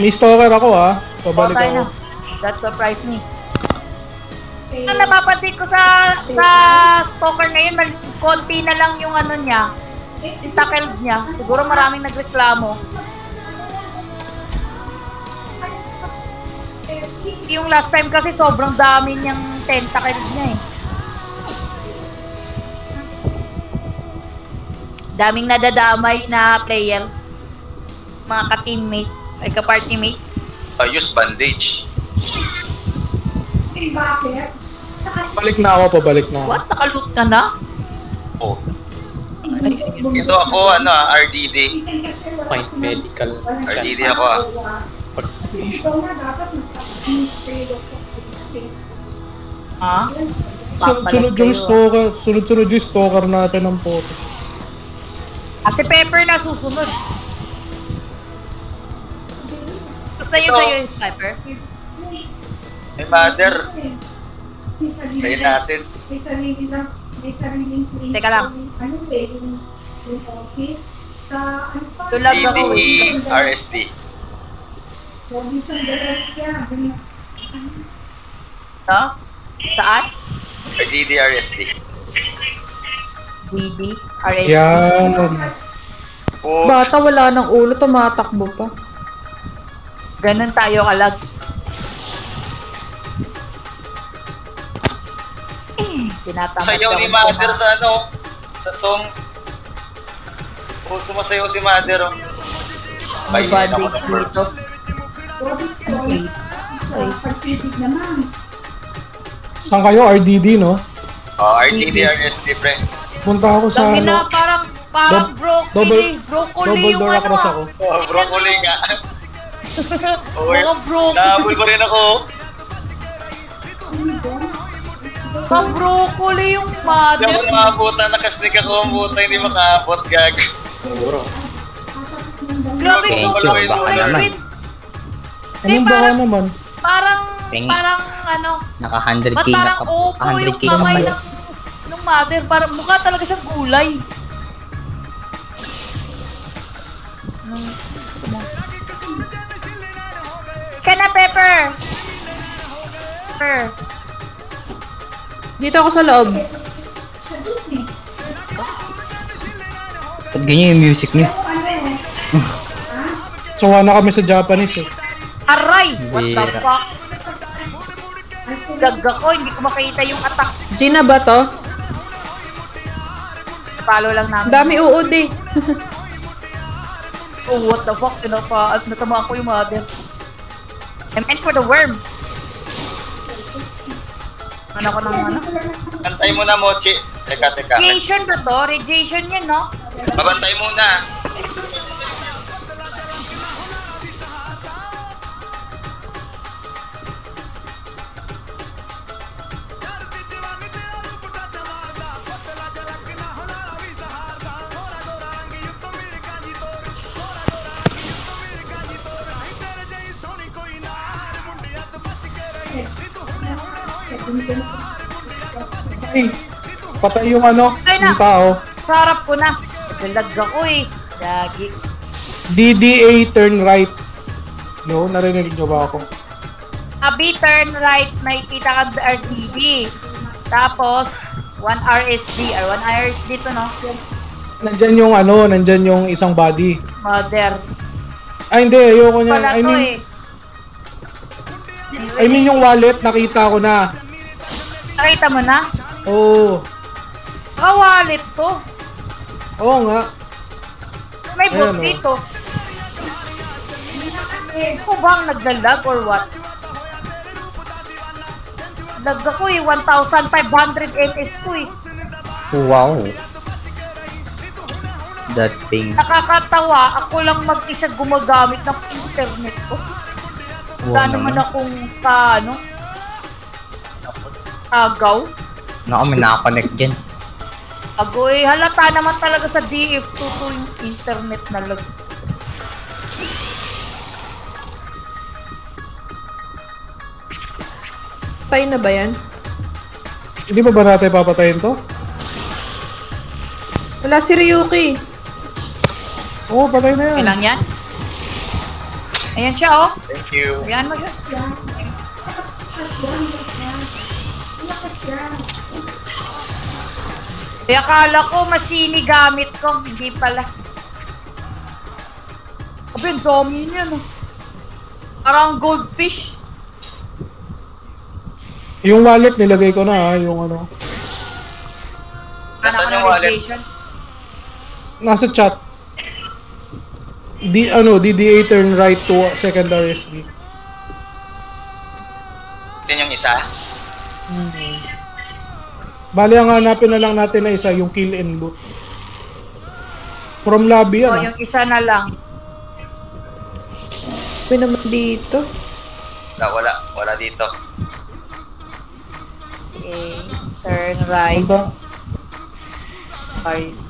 may stalker ako ha. Pabalik Okay ako. na. That surprised me. Ang napapansin ko sa sa stalker ngayon, mal- konti na lang yung ano niya, yung tackled niya. Siguro maraming nagreklamo. Yung last time kasi sobrang dami niyang tentacles niya eh. Daming nadadamay na player. Mga ka-teammate, ay ka-partymate. Uh, use bandage. Pabalik na ako, pabalik na ako. What? Nakaloot ka na? Oh. Ito ako, ano ah, RDD. Point medical. RDD ako ah. Ha? Sun- Sunod yung stalker, sunod-sunod yung stalker natin ng photo. Ah, si Pepper na susunod. Ito. sa'yo yung sniper? May mother. Tayo natin. May sarili lang, may sariling place. Teka lang. yung, Ano eh, yung, yung office. Sa, ano pa? Tulad ako. DDE RSD. Robinson Valencia. Ha? Saan? RDD RSD. DD? RS? Yan. Oh, Bata wala ng ulo, tumatakbo pa. Ganun tayo kalag. Eh, tinatamad sayaw ni mother sa ano, sa song. Oh, sumasayaw si mother oh. May Pahingi ako ng verbs. dito. Robinson. Ay. Pag-ibig naman. Saan kayo? RDD, no? Oh, RDD RSD pre. Punta ako sa Sabi na ano. parang, parang Dob- broccoli. double- broccoli Double yung door ano across ah. ako. Oh, broccoli nga. Oh, Mukhang broccoli. Nahabol pa rin ako. Mukhang broccoli yung Hindi mother. ako nakabutan, nakasneak ako ang buta, hindi makaabot gag. Siguro. Grabe Okay, ko. wait. Anong parang- naman? Parang, parang ano, Naka ba't 100k na parang ka. opo yung 100k na kamay ng, ng mother? Parang mukha talaga siyang gulay. Nung- Dito ako sa loob. Ba't ganyan yung music niyo? Sawa na kami sa Japanese eh. Aray! What the fuck? Gagga ko, hindi ko makita yung attack. Gina ba to? Follow lang namin. Dami uod eh. Oh, what the fuck? Tinapa at natamaan ko yung mother. I meant for the worm. Ano ko ng ano? Antay mo na, Mochi. Teka, teka. Radiation ba to? Radiation yun, no? Babantay muna. Ay, patay yung ano, Ay, na. yung tao. Sarap ko na. Naglalag ako eh. Lagi. DDA turn right. No, narinig nyo ba ako? Abi, turn right. May kita ka RTB. Tapos, 1 RSD. Or 1 RSD to, no? Nandyan yung ano, nandyan yung isang body. Mother. Ay hindi, ayoko niya. Pala I to mean, eh. I mean yung wallet, nakita ko na. Nakita mo na? Oo. Baka wallet to. Oo nga. May boss Ayan, oh. dito. Ako bang naglalag or what? Lag ako eh, 1,500 NS ko eh. Wow. That thing. Nakakatawa, ako lang mag-isa gumagamit ng internet ko. Wow Wala naman naman. akong ka, ano, agaw. Naku, may nakakonect dyan. Agoy, halata naman talaga sa DF2 to yung internet na lag. Patay na ba yan? Hindi ba ba natin papatayin to? Wala si Ryuki. Oo, patay na yan. Kailang yan? Ayan siya, oh. Thank you. Ayan mo siya. Lakas yan. Eh, akala ko masini gamit ko. Hindi pala. Abi, ang dami niya, no. Parang goldfish. Yung wallet nilagay ko na ha, yung ano. Nasaan yung wallet? Nasa chat. D ano, DDA turn right to second RSB. Yan yung isa. Bali ang hanapin na lang natin na isa, yung kill and loot. From lobby Oh, yan ah. yung isa na lang. May naman dito. Wala, wala. Wala dito. Okay. Turn right. Punta. Paris